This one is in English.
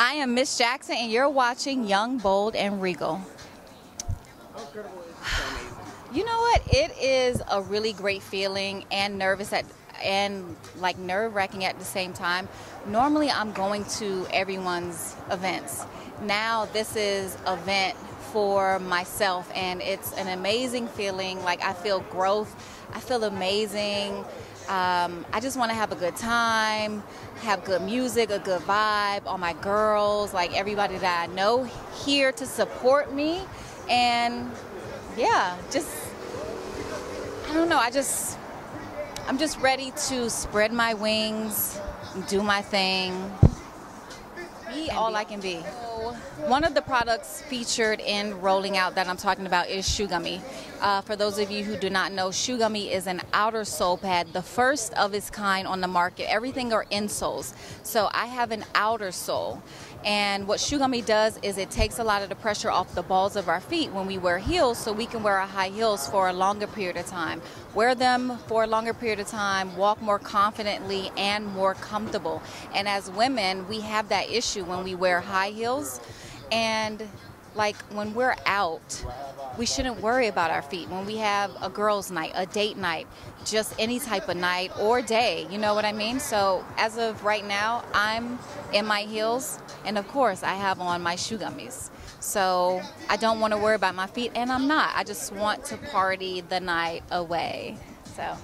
I am Miss Jackson, and you're watching Young, Bold, and Regal. You know what? It is a really great feeling and nervous at and like nerve wracking at the same time. Normally, I'm going to everyone's events. Now, this is event for myself, and it's an amazing feeling. Like I feel growth. I feel amazing. Um, I just want to have a good time, have good music, a good vibe. All my girls, like everybody that I know here to support me, and yeah, just I don't know. I just I'm just ready to spread my wings, do my thing, be all I can be. One of the products featured in Rolling Out that I'm talking about is Shoe Gummi. Uh, for those of you who do not know, Shoe Gummi is an outer sole pad, the first of its kind on the market. Everything are insoles. So I have an outer sole. And what Shoe Gummi does is it takes a lot of the pressure off the balls of our feet when we wear heels so we can wear our high heels for a longer period of time. Wear them for a longer period of time, walk more confidently and more comfortable. And as women, we have that issue when we wear high heels. And like when we're out, we shouldn't worry about our feet. When we have a girls' night, a date night, just any type of night or day, you know what I mean? So as of right now, I'm in my heels, and of course, I have on my shoe gummies. So I don't want to worry about my feet, and I'm not. I just want to party the night away. So.